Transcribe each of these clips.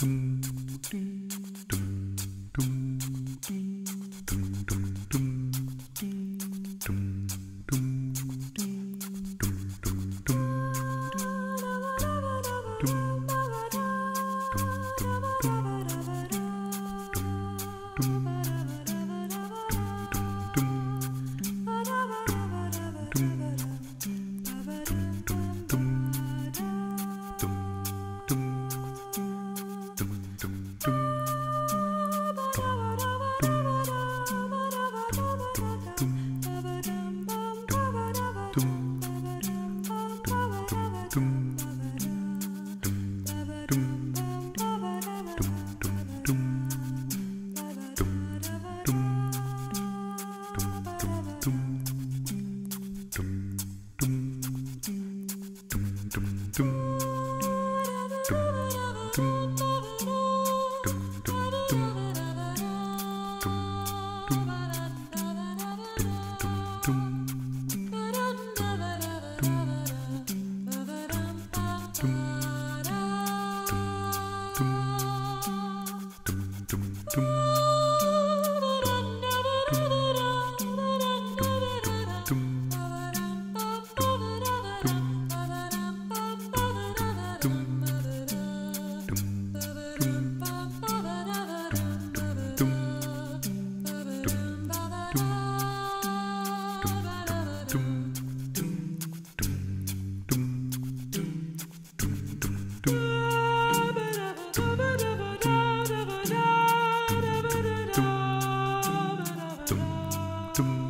둥, 둥, 둥. muito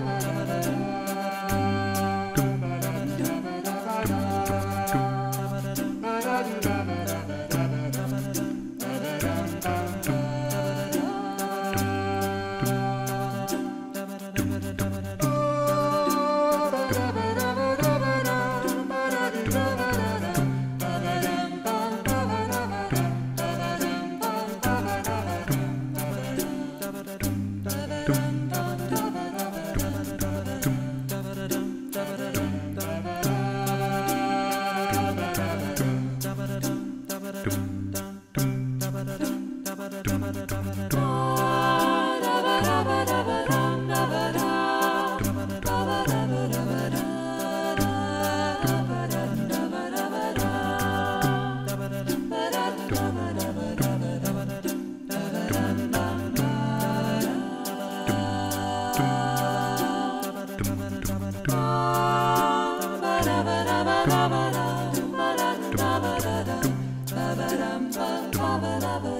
ba ba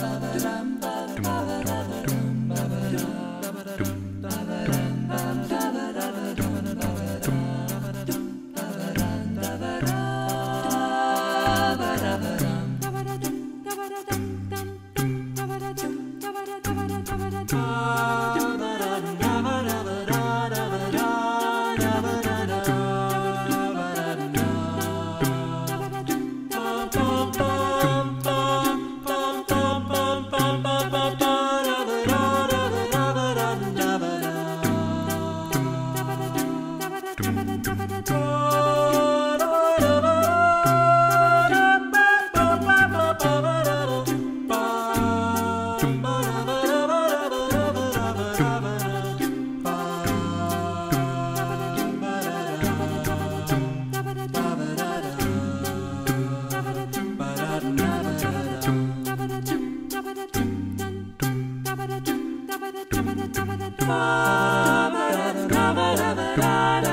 ba ba Come on, come on, come on,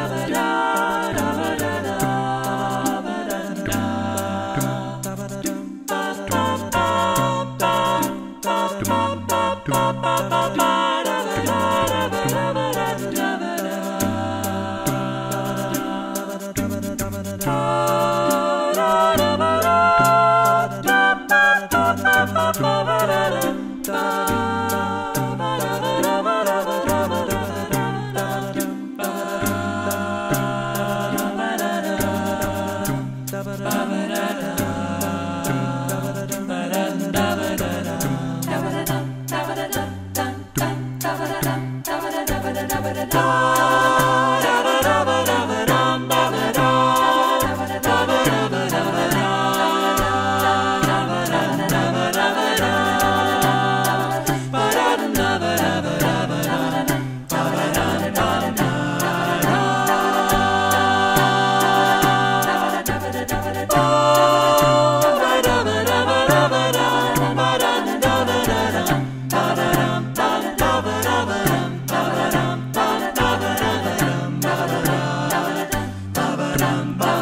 Caramba.